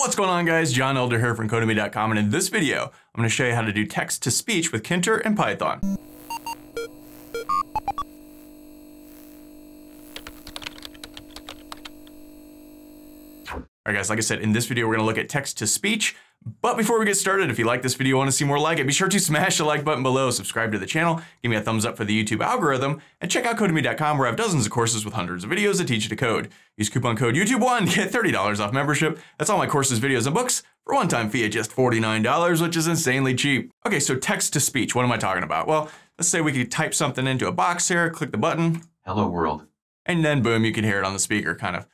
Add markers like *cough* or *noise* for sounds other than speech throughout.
What's going on guys? John Elder here from Codemy.com and in this video, I'm going to show you how to do text-to-speech with Tkinter and Python. Alright guys, like I said, in this video we're going to look at text-to-speech, but before we get started, if you like this video and want to see more like it, be sure to smash the like button below, subscribe to the channel, give me a thumbs up for the YouTube algorithm, and check out Codemy.com where I have dozens of courses with hundreds of videos that teach you to code. Use coupon code YouTube1 to get $30 off membership. That's all my courses, videos, and books for one-time fee at just $49, which is insanely cheap. Okay, so text-to-speech, what am I talking about? Well, let's say we could type something into a box here, click the button. Hello world. And then boom, you can hear it on the speaker, kind of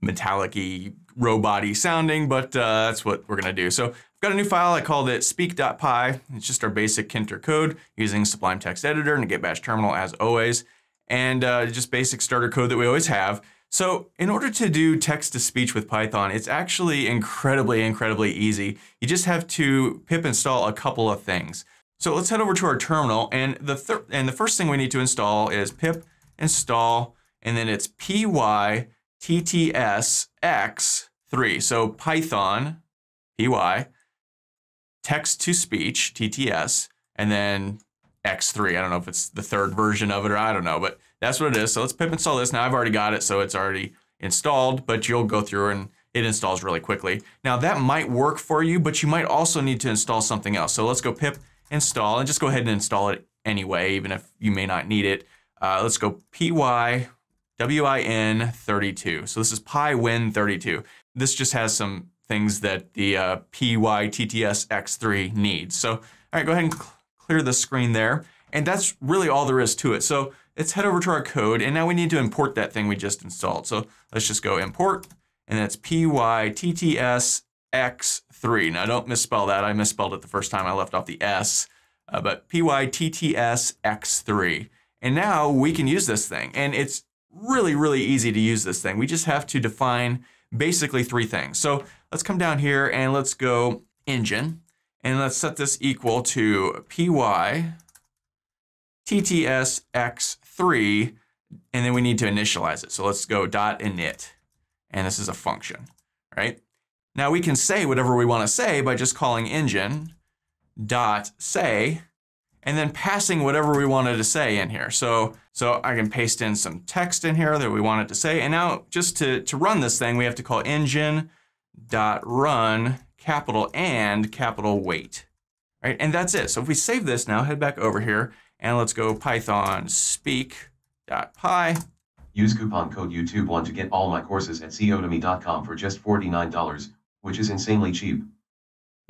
metallic-y, robot sounding, but uh, that's what we're gonna do. So I've got a new file, I called it speak.py. It's just our basic Tkinter code using Sublime Text Editor and a Git Bash terminal as always, and uh, just basic starter code that we always have. So in order to do text-to-speech with Python, it's actually incredibly, incredibly easy. You just have to pip install a couple of things. So let's head over to our terminal, and the, and the first thing we need to install is pip install, and then it's py TTSX3. So Python, PY, text to speech, TTS, and then X3. I don't know if it's the third version of it or I don't know, but that's what it is. So let's pip install this. Now I've already got it, so it's already installed, but you'll go through and it installs really quickly. Now that might work for you, but you might also need to install something else. So let's go pip install and just go ahead and install it anyway, even if you may not need it. Uh, let's go py WIN32. So this is PyWin32. This just has some things that the uh, PYTTSX3 needs. So, all right, go ahead and cl clear the screen there. And that's really all there is to it. So let's head over to our code, and now we need to import that thing we just installed. So let's just go import, and that's PYTTSX3. Now don't misspell that. I misspelled it the first time I left off the S, uh, but PYTTSX3. And now we can use this thing. And it's really, really easy to use this thing. We just have to define basically three things. So let's come down here and let's go engine and let's set this equal to py ttsx3 and then we need to initialize it. So let's go dot init and this is a function, right? Now we can say whatever we want to say by just calling engine dot say and then passing whatever we wanted to say in here. So, so I can paste in some text in here that we wanted to say. And now just to, to run this thing, we have to call engine dot run capital and capital wait, right? And that's it. So if we save this now, head back over here and let's go python speak dot py. Use coupon code YouTube1 to get all my courses at codemy.com for just $49, which is insanely cheap.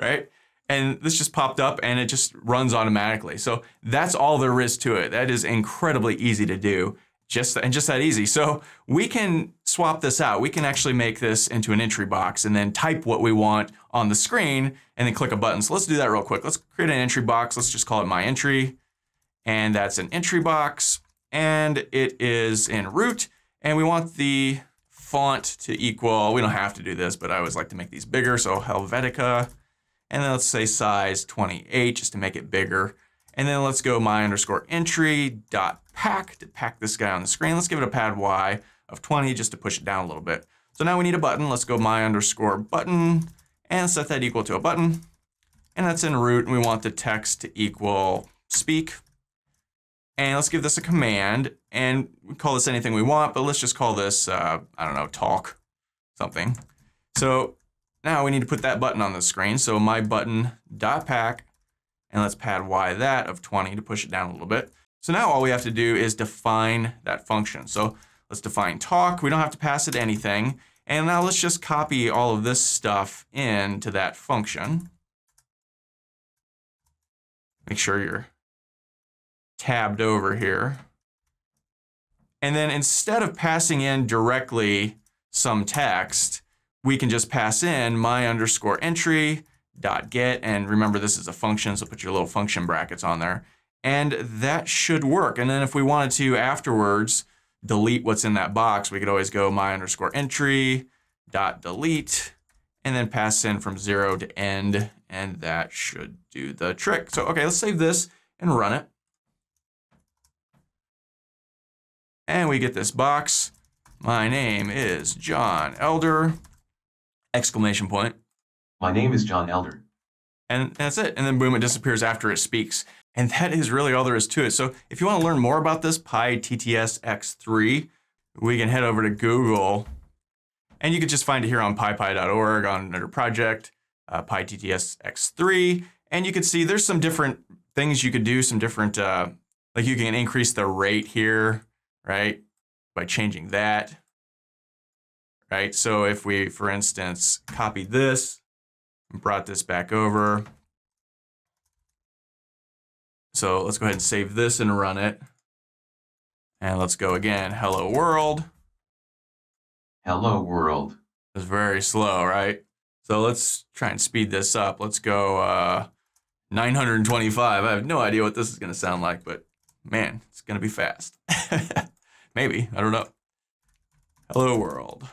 Right? And this just popped up and it just runs automatically. So that's all there is to it. That is incredibly easy to do. Just and just that easy. So we can swap this out. We can actually make this into an entry box and then type what we want on the screen and then click a button. So let's do that real quick. Let's create an entry box. Let's just call it my entry. And that's an entry box and it is in root and we want the font to equal, we don't have to do this, but I always like to make these bigger. So Helvetica and then let's say size 28 just to make it bigger. And then let's go my underscore entry dot pack to pack this guy on the screen. Let's give it a pad Y of 20 just to push it down a little bit. So now we need a button. Let's go my underscore button and set that equal to a button. And that's in root and we want the text to equal speak. And let's give this a command and we call this anything we want, but let's just call this, uh, I don't know, talk something. So now we need to put that button on the screen. So my button dot pack, and let's pad y that of 20 to push it down a little bit. So now all we have to do is define that function. So let's define talk. We don't have to pass it anything. And now let's just copy all of this stuff into that function. Make sure you're tabbed over here. And then instead of passing in directly some text, we can just pass in my underscore entry dot get. And remember, this is a function, so put your little function brackets on there. And that should work. And then if we wanted to afterwards delete what's in that box, we could always go my underscore entry dot delete and then pass in from zero to end. And that should do the trick. So, okay, let's save this and run it. And we get this box. My name is John Elder exclamation point, My name is John Elder. and that's it. And then boom, it disappears after it speaks. And that is really all there is to it. So if you want to learn more about this PyTTSX3, we can head over to Google and you can just find it here on PyPI.org on under project, uh, PyTTSX3. And you can see there's some different things you could do, some different, uh, like you can increase the rate here, right? By changing that, right? So if we, for instance, copied this and brought this back over. So let's go ahead and save this and run it. And let's go again. Hello world. Hello world. It's very slow, right? So let's try and speed this up. Let's go uh, 925. I have no idea what this is going to sound like, but man, it's going to be fast. *laughs* Maybe. I don't know. Hello world.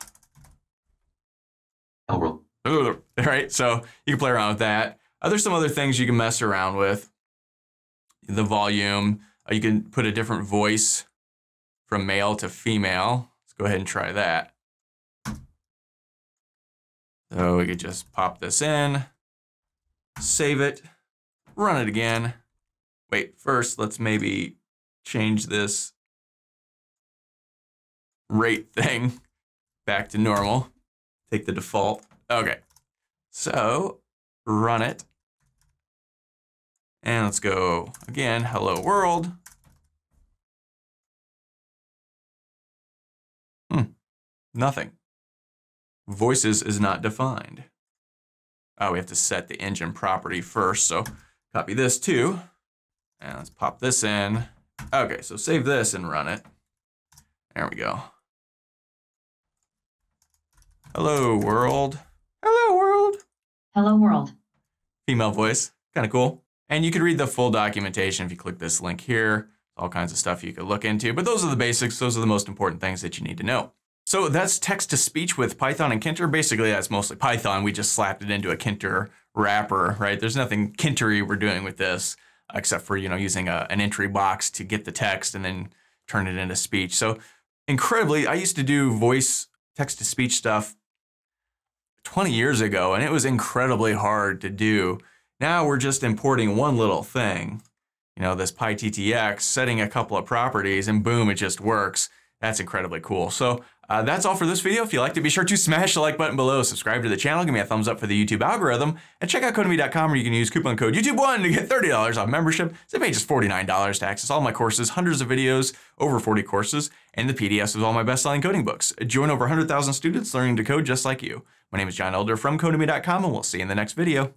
Hello world. *laughs* All right, so you can play around with that. Uh, there's some other things you can mess around with. The volume. Uh, you can put a different voice from male to female. Let's go ahead and try that. So we could just pop this in, save it, run it again. Wait, first let's maybe change this rate *laughs* thing back to normal. Take the default. Okay. So run it. And let's go again. Hello world. Hmm. Nothing. Voices is not defined. Oh, we have to set the engine property first. So copy this too. And let's pop this in. Okay, so save this and run it. There we go. Hello world. Hello world. Hello world. Female voice. Kind of cool. And you could read the full documentation if you click this link here. All kinds of stuff you could look into. But those are the basics. Those are the most important things that you need to know. So that's text to speech with Python and Tkinter. Basically, that's mostly Python. We just slapped it into a Tkinter wrapper, right? There's nothing Kintery we're doing with this, except for you know using a, an entry box to get the text and then turn it into speech. So incredibly, I used to do voice text to speech stuff 20 years ago, and it was incredibly hard to do. Now we're just importing one little thing, you know, this PyTTX, setting a couple of properties, and boom, it just works. That's incredibly cool. So uh, that's all for this video. If you liked it, be sure to smash the like button below, subscribe to the channel, give me a thumbs up for the YouTube algorithm, and check out Codemy.com where you can use coupon code YouTube1 to get $30 off membership. It pays just $49 to access all my courses, hundreds of videos, over 40 courses, and the PDFs of all my best-selling coding books. Join over 100,000 students learning to code just like you. My name is John Elder from Codemy.com, and we'll see you in the next video.